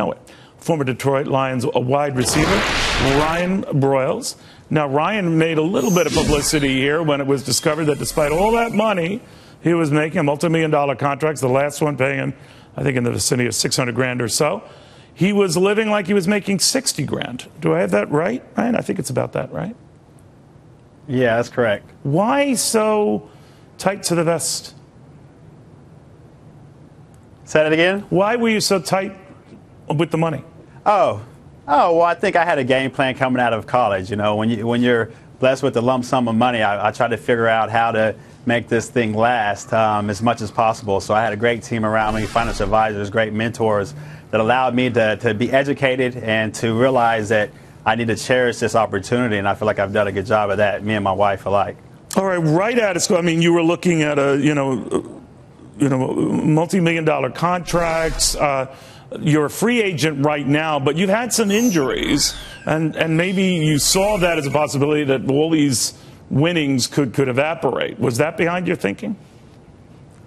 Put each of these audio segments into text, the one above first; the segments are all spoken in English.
know it. Former Detroit Lions wide receiver, Ryan Broyles. Now, Ryan made a little bit of publicity here when it was discovered that despite all that money he was making, multi-million dollar contracts, the last one paying him, I think, in the vicinity of 600 grand or so, he was living like he was making 60 grand. Do I have that right, Ryan? I think it's about that, right? Yeah, that's correct. Why so tight to the vest? Say it again? Why were you so tight with the money? Oh, oh. Well, I think I had a game plan coming out of college. You know, when you when you're blessed with a lump sum of money, I, I try to figure out how to make this thing last um, as much as possible. So I had a great team around me, financial advisors, great mentors that allowed me to, to be educated and to realize that I need to cherish this opportunity. And I feel like I've done a good job of that, me and my wife alike. All right, right out of school. I mean, you were looking at a, you know, you know, multi-million dollar contracts. Uh, you're a free agent right now, but you've had some injuries, and, and maybe you saw that as a possibility that all these winnings could, could evaporate. Was that behind your thinking?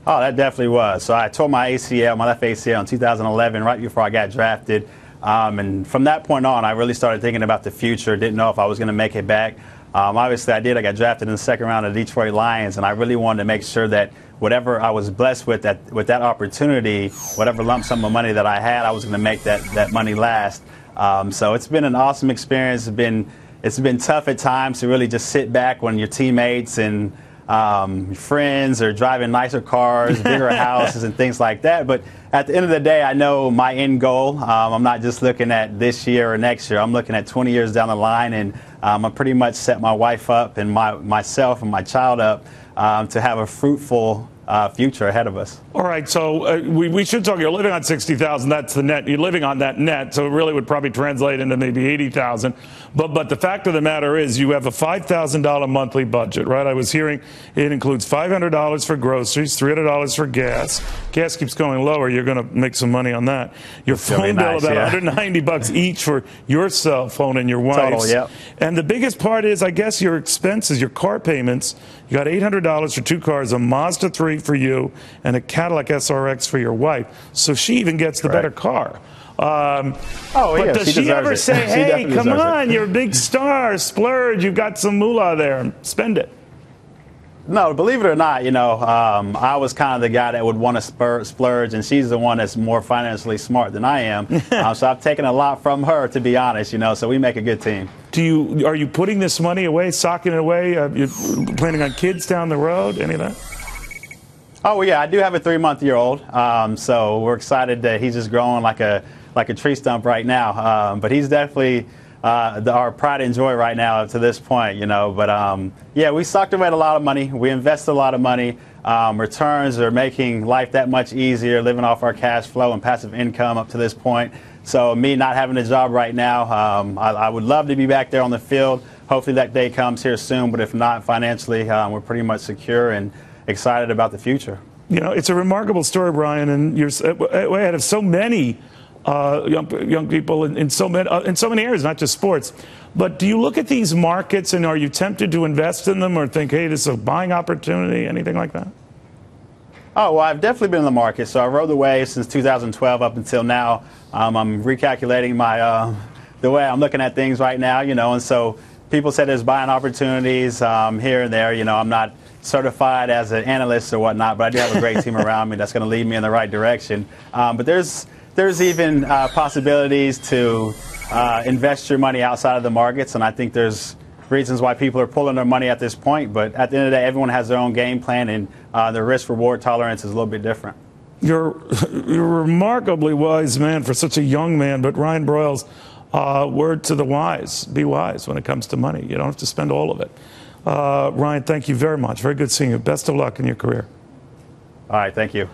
Oh, that definitely was. So I tore my ACL, my left ACL in 2011, right before I got drafted. Um, and from that point on, I really started thinking about the future. Didn't know if I was going to make it back. Um, obviously, I did. I got drafted in the second round of the Detroit Lions, and I really wanted to make sure that whatever I was blessed with that with that opportunity, whatever lump sum of money that I had, I was going to make that that money last. Um, so it's been an awesome experience. It's been it's been tough at times to really just sit back when your teammates and um, friends are driving nicer cars, bigger houses, and things like that. But at the end of the day, I know my end goal. Um, I'm not just looking at this year or next year. I'm looking at 20 years down the line, and um, I pretty much set my wife up and my, myself and my child up um, to have a fruitful uh, future ahead of us. All right, so uh, we, we should talk. You're living on sixty thousand. That's the net. You're living on that net, so it really would probably translate into maybe eighty thousand. But but the fact of the matter is, you have a five thousand dollar monthly budget, right? I was hearing it includes five hundred dollars for groceries, three hundred dollars for gas. Gas keeps going lower. You're going to make some money on that. Your phone bill nice, about yeah. 190 bucks each for your cell phone and your wife's. Total, yep. And the biggest part is, I guess, your expenses, your car payments. You got $800 for two cars, a Mazda 3 for you, and a Cadillac SRX for your wife. So she even gets the better car. Um, Oh, but does she she, ever it. say, hey, come deserves it." on, you're a big star, splurge, you've got some moolah there, spend it? No, believe it or not, you know, um, I was kind of the guy that would want to spur, splurge, and she's the one that's more financially smart than I am. um, so I've taken a lot from her, to be honest, you know, so we make a good team. Do you, are you putting this money away, socking it away? Uh, you planning on kids down the road, any of that? Oh yeah, I do have a three-month-year-old, um, so we're excited that he's just growing like a like a tree stump right now. Um, but he's definitely uh, the, our pride and joy right now to this point, you know. But um, yeah, we sucked away a lot of money. We invested a lot of money. Um, returns are making life that much easier, living off our cash flow and passive income up to this point. So me not having a job right now, um, I, I would love to be back there on the field. Hopefully that day comes here soon. But if not, financially, um, we're pretty much secure and excited about the future. You know, it's a remarkable story, Brian, and you're ahead of so many uh, young, young people in, in so many uh, in so many areas, not just sports. But do you look at these markets and are you tempted to invest in them, or think, hey, this is a buying opportunity, anything like that? Oh, well, I've definitely been in the market. So I rode the wave since 2012 up until now. Um, I'm recalculating my uh, the way I'm looking at things right now, you know, and so people said there's buying opportunities um, here and there. You know, I'm not certified as an analyst or whatnot, but I do have a great team around me that's going to lead me in the right direction. Um, but there's there's even uh, possibilities to uh, invest your money outside of the markets, and I think there's reasons why people are pulling their money at this point. But at the end of the day, everyone has their own game plan, and uh, the risk reward tolerance is a little bit different. You're, you're a remarkably wise man for such a young man, but Ryan Broyles, uh, word to the wise be wise when it comes to money. You don't have to spend all of it. Uh, Ryan, thank you very much. Very good seeing you. Best of luck in your career. All right, thank you.